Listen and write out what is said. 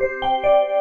Música